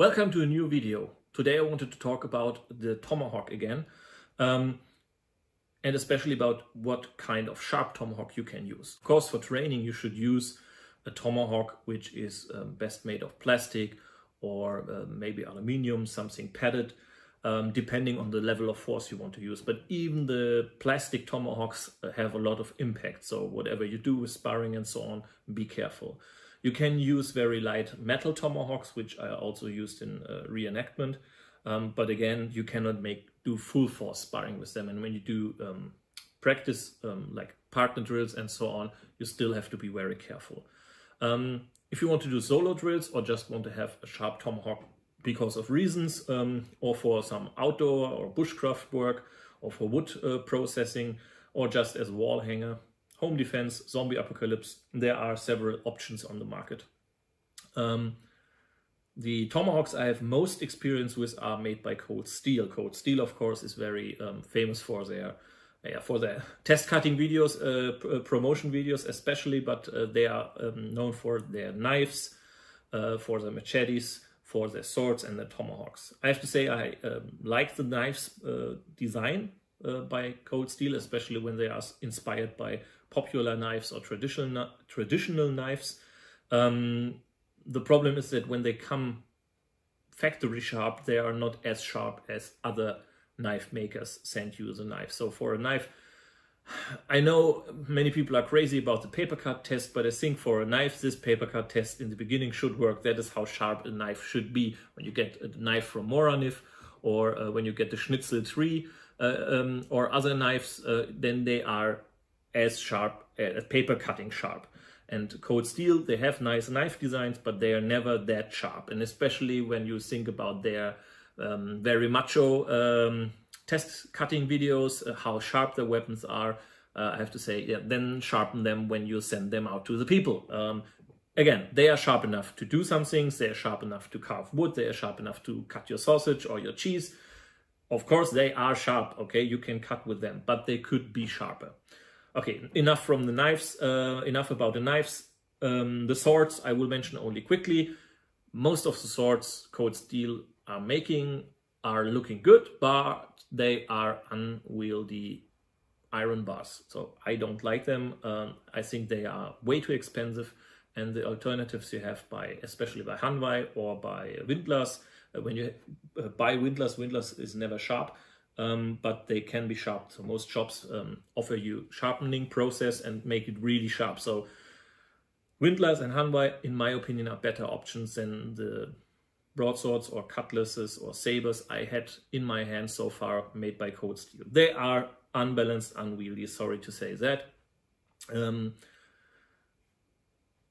Welcome to a new video. Today I wanted to talk about the Tomahawk again um, and especially about what kind of sharp Tomahawk you can use. Of course for training you should use a Tomahawk which is um, best made of plastic or uh, maybe aluminium, something padded um, depending on the level of force you want to use. But even the plastic tomahawks uh, have a lot of impact. So whatever you do with sparring and so on, be careful. You can use very light metal tomahawks, which I also used in uh, reenactment. Um, but again, you cannot make do full force sparring with them. And when you do um, practice um, like partner drills and so on, you still have to be very careful. Um, if you want to do solo drills or just want to have a sharp tomahawk because of reasons um, or for some outdoor or bushcraft work or for wood uh, processing or just as wall hanger, home defense, zombie apocalypse, there are several options on the market. Um, the tomahawks I have most experience with are made by Cold Steel. Cold Steel, of course, is very um, famous for their yeah, for their test cutting videos, uh, pr uh, promotion videos especially, but uh, they are um, known for their knives, uh, for the machetes, for their swords and their tomahawks. I have to say I um, like the knives uh, design uh, by Cold Steel, especially when they are inspired by popular knives or traditional traditional knives. Um, the problem is that when they come factory sharp, they are not as sharp as other knife makers send you the knife. So for a knife I know many people are crazy about the paper cut test, but I think for a knife, this paper cut test in the beginning should work. That is how sharp a knife should be. When you get a knife from Morakniv or uh, when you get the Schnitzel 3 uh, um, or other knives, uh, then they are as sharp, uh, paper cutting sharp. And Cold Steel, they have nice knife designs, but they are never that sharp. And especially when you think about their um, very macho um, test cutting videos, uh, how sharp the weapons are, uh, I have to say, yeah, then sharpen them when you send them out to the people. Um, again, they are sharp enough to do some things, they are sharp enough to carve wood, they are sharp enough to cut your sausage or your cheese. Of course, they are sharp, okay, you can cut with them, but they could be sharper. Okay, enough from the knives, uh, enough about the knives. Um, the swords, I will mention only quickly. Most of the swords Cold Steel are making are looking good, but they are unwieldy iron bars. So I don't like them. Um, I think they are way too expensive. And the alternatives you have by, especially by Hanwei or by Windlass, uh, when you uh, buy Windlass, Windlass is never sharp, um, but they can be sharp. So most shops um, offer you sharpening process and make it really sharp. So Windlass and Hanwei, in my opinion, are better options than the broadswords or cutlasses or sabers I had in my hand so far made by Cold Steel. They are unbalanced, unwieldy, sorry to say that. Um,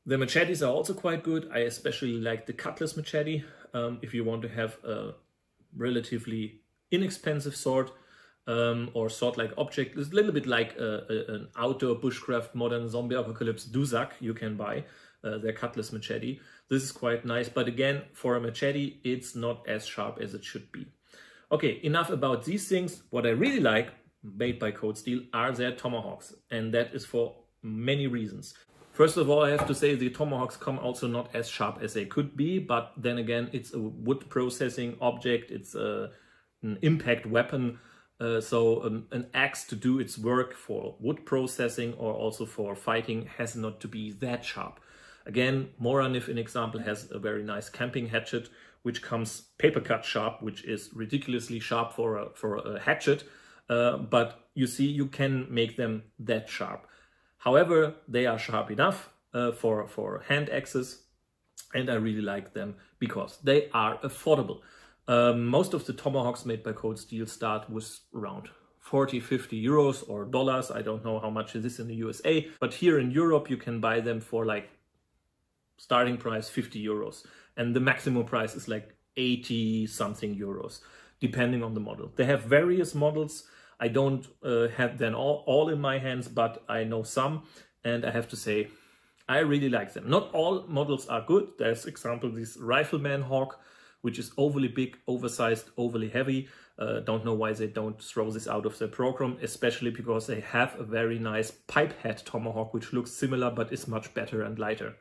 the machetes are also quite good. I especially like the cutlass machete um, if you want to have a relatively inexpensive sword um, or sword-like object. It's a little bit like a, a, an outdoor bushcraft modern zombie apocalypse dussack you can buy uh, their cutlass machete. This is quite nice, but again, for a machete, it's not as sharp as it should be. Okay, enough about these things. What I really like, made by Cold Steel, are their tomahawks, and that is for many reasons. First of all, I have to say the tomahawks come also not as sharp as they could be, but then again, it's a wood processing object, it's a, an impact weapon, uh, so um, an axe to do its work for wood processing or also for fighting has not to be that sharp. Again, Morakniv, in example, has a very nice camping hatchet, which comes paper cut sharp, which is ridiculously sharp for a, for a hatchet. Uh, but you see, you can make them that sharp. However, they are sharp enough uh, for, for hand axes, and I really like them because they are affordable. Um, most of the tomahawks made by Cold Steel start with around 40, 50 euros or dollars. I don't know how much it is in the USA, but here in Europe, you can buy them for like starting price 50 euros and the maximum price is like 80 something euros depending on the model. They have various models. I don't uh, have them all, all in my hands but i know some and i have to say i really like them. Not all models are good. There's example this rifleman hawk which is overly big oversized overly heavy uh, don't know why they don't throw this out of their program especially because they have a very nice pipe head tomahawk which looks similar but is much better and lighter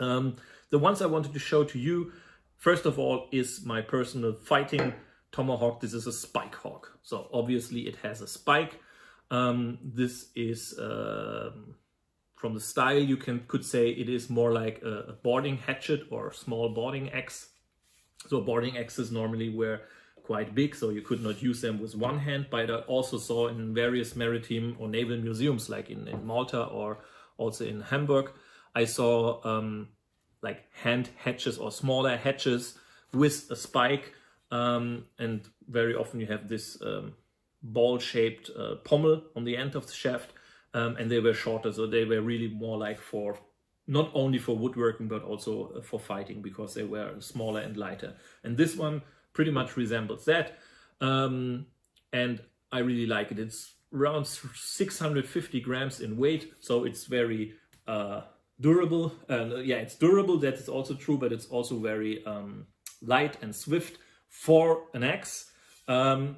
um, the ones I wanted to show to you First of all is my personal fighting tomahawk. This is a spike hawk. So obviously it has a spike. Um, this is uh, from the style you can could say it is more like a, a boarding hatchet or small boarding axe. So boarding axes normally were quite big, so you could not use them with one hand. But I also saw in various maritime or naval museums, like in, in Malta or also in Hamburg, I saw um, like hand hatches or smaller hatches with a spike. Um, and very often you have this um, ball-shaped uh, pommel on the end of the shaft. Um, and they were shorter, so they were really more like for not only for woodworking but also uh, for fighting because they were smaller and lighter. And this one pretty much resembles that. Um, and I really like it. It's around 650 grams in weight, so it's very uh, durable. Uh, yeah, it's durable, that is also true, but it's also very um, light and swift for an axe. Um,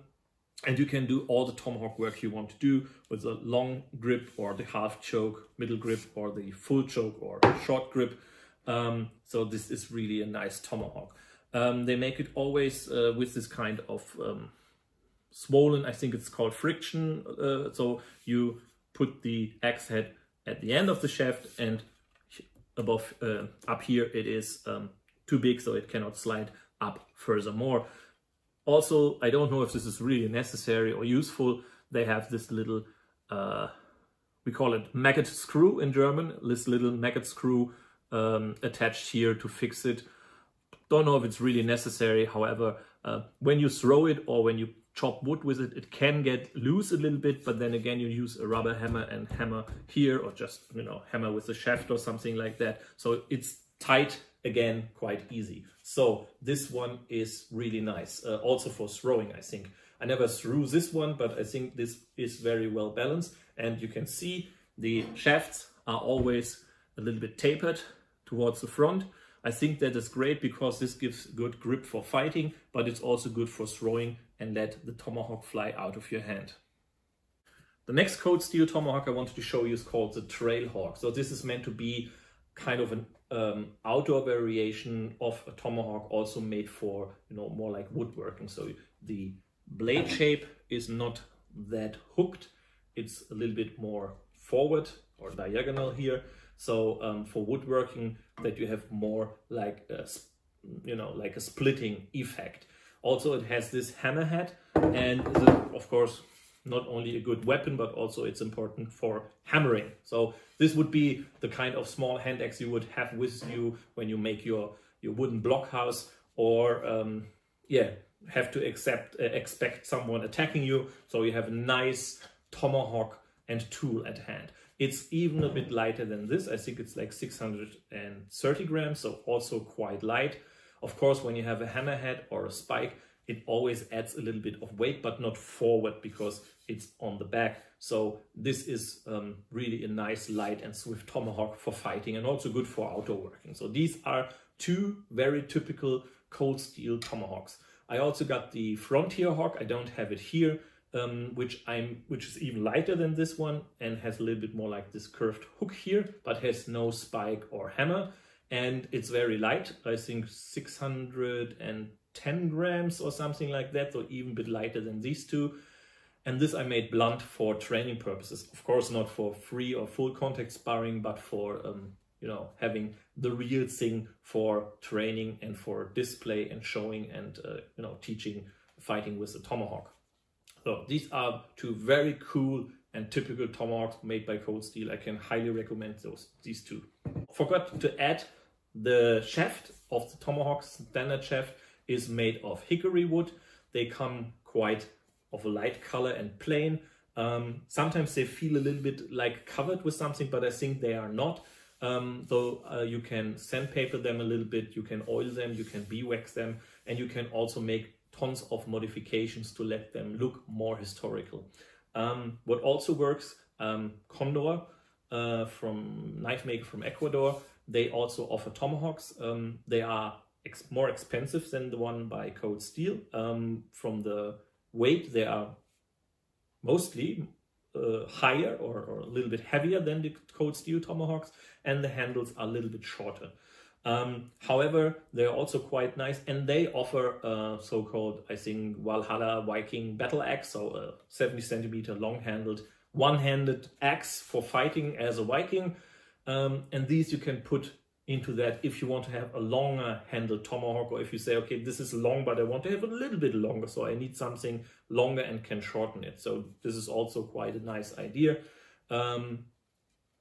and you can do all the tomahawk work you want to do with a long grip or the half choke, middle grip or the full choke or short grip. Um, so this is really a nice tomahawk. Um, they make it always uh, with this kind of um, swollen, I think it's called friction. Uh, so you put the axe head at the end of the shaft and above uh, up here it is um, too big so it cannot slide up furthermore. Also, I don't know if this is really necessary or useful. They have this little, uh, we call it maggot screw in German, this little maggot screw um, attached here to fix it. Don't know if it's really necessary. However, uh, when you throw it or when you chop wood with it, it can get loose a little bit, but then again, you use a rubber hammer and hammer here or just, you know, hammer with a shaft or something like that. So it's tight again, quite easy. So this one is really nice. Uh, also for throwing, I think. I never threw this one, but I think this is very well balanced. And you can see the shafts are always a little bit tapered towards the front. I think that is great because this gives good grip for fighting, but it's also good for throwing and let the tomahawk fly out of your hand. The next cold steel tomahawk I wanted to show you is called the Trailhawk. So this is meant to be kind of an um, outdoor variation of a tomahawk also made for, you know, more like woodworking. So the blade shape is not that hooked. It's a little bit more forward or diagonal here. So um, for woodworking that you have more like a, you know, like a splitting effect. Also, it has this hammerhead and is, of course, not only a good weapon, but also it's important for hammering. So this would be the kind of small hand axe you would have with you when you make your, your wooden blockhouse or, um, yeah, have to accept uh, expect someone attacking you. So you have a nice tomahawk and tool at hand. It's even a bit lighter than this. I think it's like 630 grams, so also quite light. Of course, when you have a hammerhead or a spike, it always adds a little bit of weight, but not forward because it's on the back. So this is um, really a nice light and swift tomahawk for fighting and also good for outdoor working. So these are two very typical cold steel tomahawks. I also got the Frontier Hawk. I don't have it here, um, which I'm which is even lighter than this one and has a little bit more like this curved hook here, but has no spike or hammer and it's very light. I think 610 grams or something like that, so even a bit lighter than these two. And this I made blunt for training purposes. Of course, not for free or full contact sparring, but for, um, you know, having the real thing for training and for display and showing and, uh, you know, teaching fighting with the tomahawk. So these are two very cool and typical tomahawks made by Cold Steel. I can highly recommend those these two. Forgot to add the shaft of the Tomahawk standard shaft is made of hickory wood. They come quite of a light color and plain. Um, sometimes they feel a little bit like covered with something, but I think they are not. Um, so uh, you can sandpaper them a little bit, you can oil them, you can beeswax them, and you can also make tons of modifications to let them look more historical. Um, what also works, um, Condor uh, from Knife Maker from Ecuador, they also offer tomahawks. Um, they are ex more expensive than the one by Cold Steel. Um, from the weight, they are mostly uh, higher or, or, a little bit heavier than the Cold Steel tomahawks, and the handles are a little bit shorter. Um, however, they're also quite nice and they offer a so-called, I think, Valhalla Viking battle axe, so a 70 centimeter long-handled, one-handed axe for fighting as a Viking. Um, and these you can put into that if you want to have a longer handle tomahawk or if you say, okay, this is long, but I want to have a little bit longer, so I need something longer and can shorten it. So this is also quite a nice idea, um,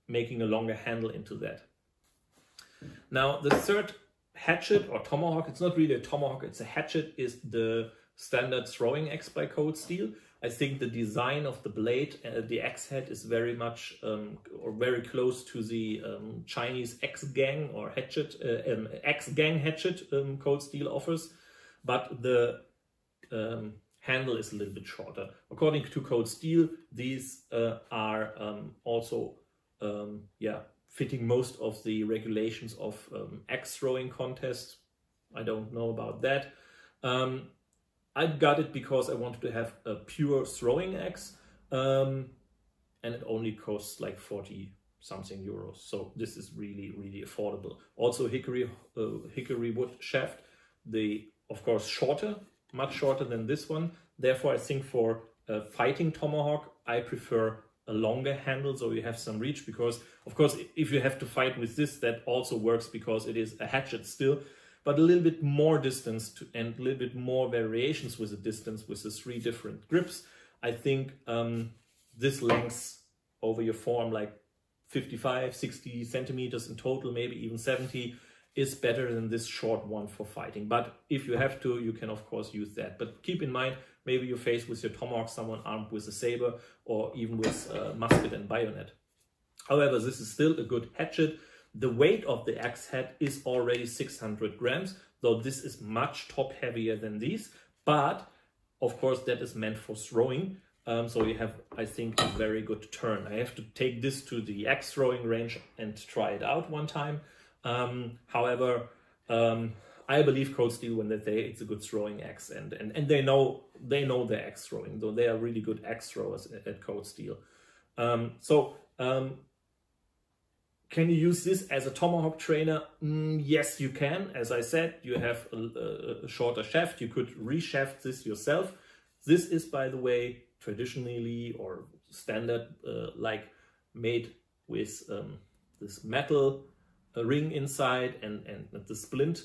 making a longer handle into that. Now, the third hatchet or tomahawk, it's not really a tomahawk, it's a hatchet, is the standard throwing axe by Cold Steel. I think the design of the blade, uh, the axe head is very much um, or very close to the um, Chinese axe gang or hatchet, uh, um, axe gang hatchet um, Cold Steel offers, but the um, handle is a little bit shorter. According to Cold Steel, these uh, are um, also yeah fitting most of the regulations of axe throwing contests. I don't know about that. Um, I got it because I wanted to have a pure throwing axe um, and it only costs like 40 something euros. So this is really, really affordable. Also hickory, uh, hickory wood shaft, the of course shorter, much shorter than this one. Therefore, I think for a fighting tomahawk, I prefer a longer handle so you have some reach because of course if you have to fight with this that also works because it is a hatchet still but a little bit more distance to, and a little bit more variations with the distance with the three different grips. I think um, this length over your form, like 55, 60 centimeters in total, maybe even 70, is better than this short one for fighting. But if you have to, you can of course use that. But keep in mind, maybe you face with your tomahawk someone armed with a saber or even with a musket and bayonet. However, this is still a good hatchet the weight of the axe head is already 600 grams, though this is much top heavier than these. But of course, that is meant for throwing. Um, so you have, I think, a very good turn. I have to take this to the axe throwing range and try it out one time. Um, however, um, I believe Cold Steel when they say it's a good throwing axe, and, and and they know they know their axe throwing, though they are really good axe throwers at, at Cold Steel. Um, so um, can you use this as a tomahawk trainer? Mm, yes, you can. As I said, you have a, a shorter shaft. You could reshaft this yourself. This is, by the way, traditionally or standard, uh, like made with um, this metal uh, ring inside and, and the splint.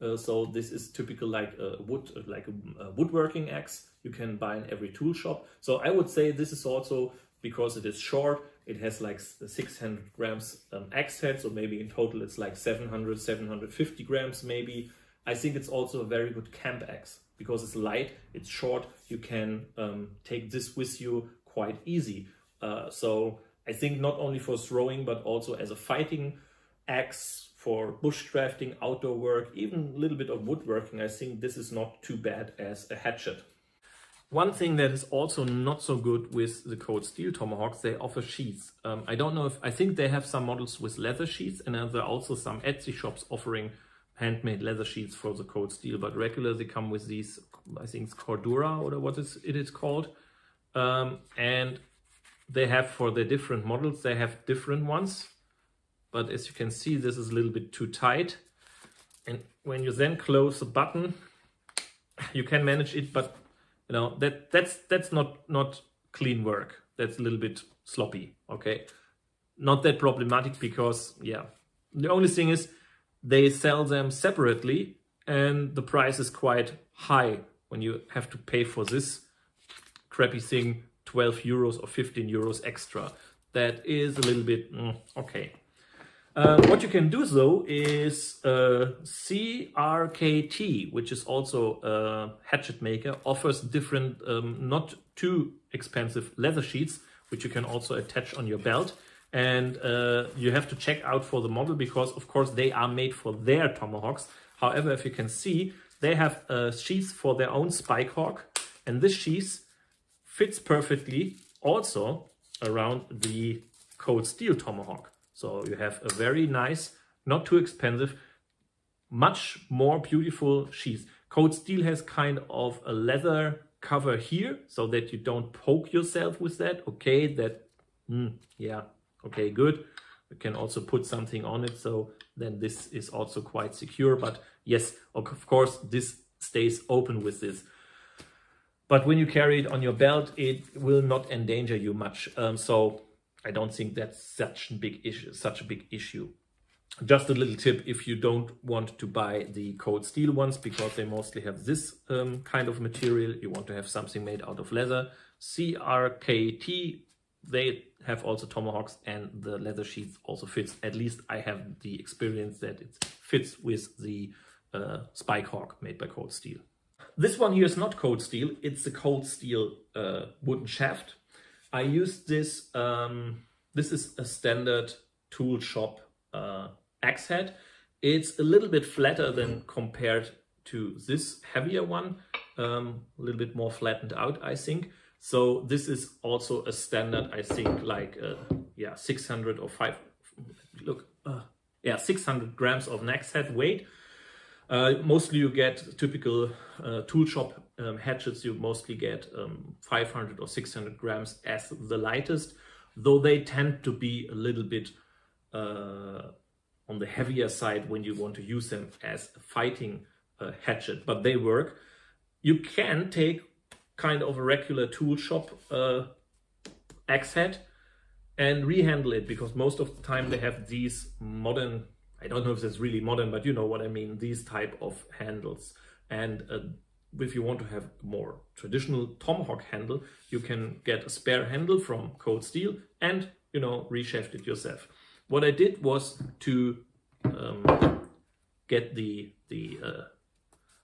Uh, so this is typical like a wood, like a, a woodworking axe you can buy in every tool shop. So I would say this is also because it is short it has like 600 grams um, axe head, so maybe in total it's like 700, 750 grams maybe. I think it's also a very good camp axe because it's light, it's short, you can um, take this with you quite easy. Uh, so I think not only for throwing, but also as a fighting axe for bushcrafting, outdoor work, even a little bit of woodworking, I think this is not too bad as a hatchet. One thing that is also not so good with the Cold Steel Tomahawks, they offer sheaths. Um, I don't know if, I think they have some models with leather sheaths and there are also some Etsy shops offering handmade leather sheaths for the Cold Steel, but regularly come with these, I think it's Cordura or what is it is called. Um, and they have for the different models, they have different ones. But as you can see, this is a little bit too tight. And when you then close the button, you can manage it, but you know that that's that's not not clean work. That's a little bit sloppy okay? Not that problematic because yeah. The only thing is they sell them separately and the price is quite high when you have to pay for this crappy thing 12 euros or 15 euros extra. That is a little bit mm, okay uh, what you can do though is uh, CRKT, which is also a hatchet maker, offers different, um, not too expensive leather sheets, which you can also attach on your belt. And uh, you have to check out for the model because, of course, they are made for their tomahawks. However, if you can see, they have uh, sheaths for their own spike hawk, and this sheath fits perfectly also around the cold steel tomahawk. So you have a very nice, not too expensive, much more beautiful sheath. Cold Steel has kind of a leather cover here so that you don't poke yourself with that. Okay, that, mm, yeah, okay, good. you can also put something on it. So then this is also quite secure. But yes, of course, this stays open with this. But when you carry it on your belt, it will not endanger you much. Um, so I don't think that's such a big issue. Such a big issue. Just a little tip if you don't want to buy the cold steel ones because they mostly have this um, kind of material. You want to have something made out of leather. CRKT, they have also tomahawks and the leather sheath also fits. At least I have the experience that it fits with the uh, Spike Hawk made by Cold Steel. This one here is not cold steel, it's a cold steel uh, wooden shaft. I used this, um, this is a standard tool shop uh, axe head. It's a little bit flatter than compared to this heavier one, um, a little bit more flattened out, I think. So this is also a standard, I think, like, uh, yeah, 600 or 5, look, uh, yeah, 600 grams of axe head weight. Uh, mostly you get typical uh, tool shop um, hatchets, you mostly get um, 500 or 600 grams as the lightest, though they tend to be a little bit uh, on the heavier side when you want to use them as a fighting uh, hatchet, but they work. You can take kind of a regular tool shop uh, axe head and rehandle it because most of the time they have these modern I don't know if it's really modern, but you know what I mean, these type of handles. And uh, if you want to have more traditional tomahawk handle, you can get a spare handle from Cold Steel and, you know, reshaft it yourself. What I did was to um, get the, the uh,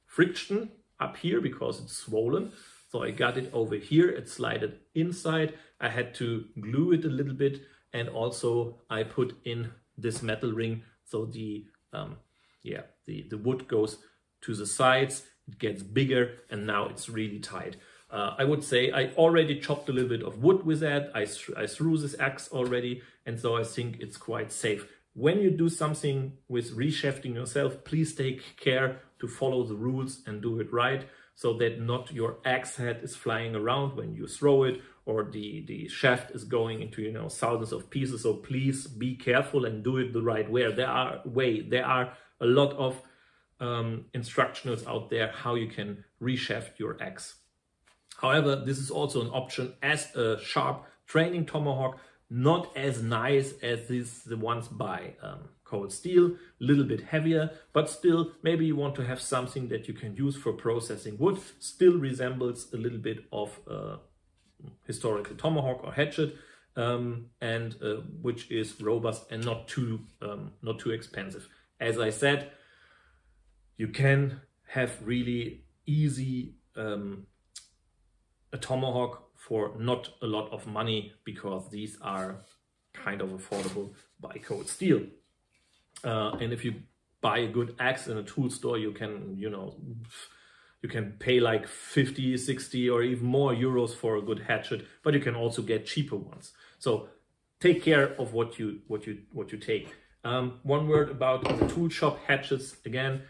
friction up here because it's swollen. So I got it over here, it slided inside. I had to glue it a little bit and also I put in this metal ring so the um, yeah the the wood goes to the sides, it gets bigger, and now it's really tight. Uh, I would say I already chopped a little bit of wood with that. I, I threw this axe already, and so I think it's quite safe. When you do something with reshafting yourself, please take care to follow the rules and do it right so that not your axe head is flying around when you throw it or the, the shaft is going into, you know, thousands of pieces. So please be careful and do it the right way. There are way, there are a lot of um, instructionals out there how you can reshaft your axe. However, this is also an option as a sharp training tomahawk, not as nice as these the ones by um, Cold Steel, a little bit heavier, but still maybe you want to have something that you can use for processing wood, still resembles a little bit of uh, historical tomahawk or hatchet, um, and uh, which is robust and not too um, not too expensive. As I said, you can have really easy um, a tomahawk for not a lot of money because these are kind of affordable by cold steel. Uh, and if you buy a good axe in a tool store, you can, you know, you can pay like 50, 60 or even more euros for a good hatchet, but you can also get cheaper ones. So take care of what you what you what you take. Um, one word about the tool shop hatchets again.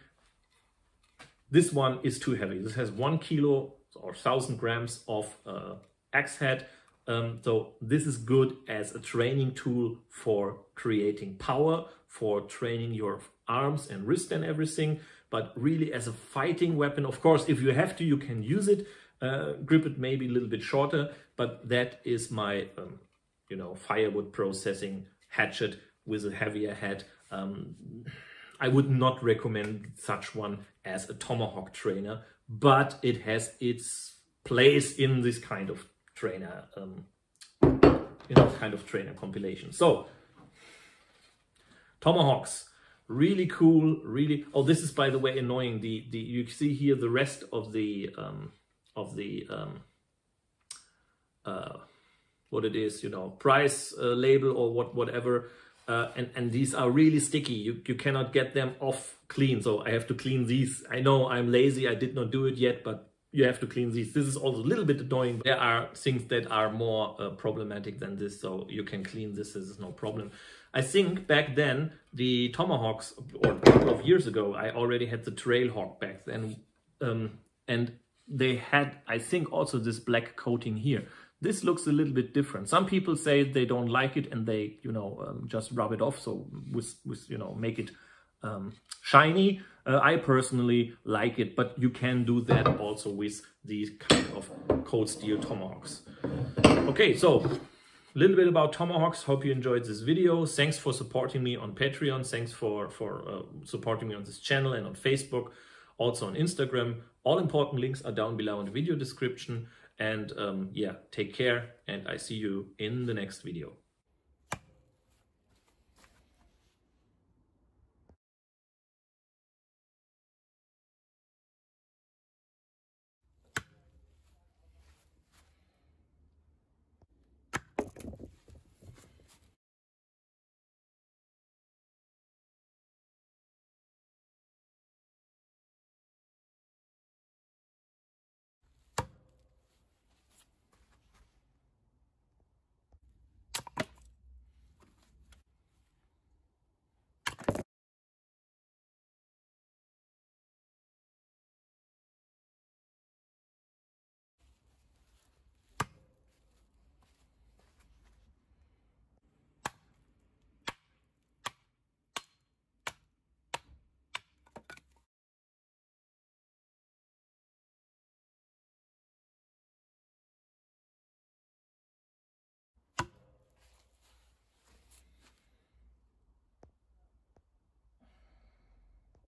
This one is too heavy. This has one kilo or thousand grams of uh, axe head. Um, so this is good as a training tool for creating power, for training your arms and wrist and everything but really as a fighting weapon. Of course, if you have to, you can use it. Uh, grip it maybe a little bit shorter, but that is my, um, you know, firewood processing hatchet with a heavier head. Um, I would not recommend such one as a tomahawk trainer, but it has its place in this kind of trainer, um, you know, kind of trainer compilation. So, tomahawks really cool really oh this is by the way annoying. The the you see here the rest of the um of the um uh what it is you know price uh, label or what whatever. Uh, and and these are really sticky. You you cannot get them off clean. So i have to clean these. I know i'm lazy. I did not do it yet but you have to clean these. This is also a little bit annoying there are things that are more uh, problematic than this. So you can clean this. This is no problem I think back then, the Tomahawks, or a couple of years ago, I already had the Trailhawk back then. Um, and they had, I think, also this black coating here. this looks a little bit different. Some people say they don't like it and they, you know, um, just rub it off. So with, with you know, make it um, shiny. Uh, I personally like it, but you can do that also with these kind of cold steel tomahawks. Okay, so a little bit about tomahawks. Hope you enjoyed this video. Thanks for supporting me on Patreon. Thanks for, for uh, supporting me on this channel and on Facebook, also on Instagram. All important links are down below in the video description. And um, yeah, take care and I see you in the next video.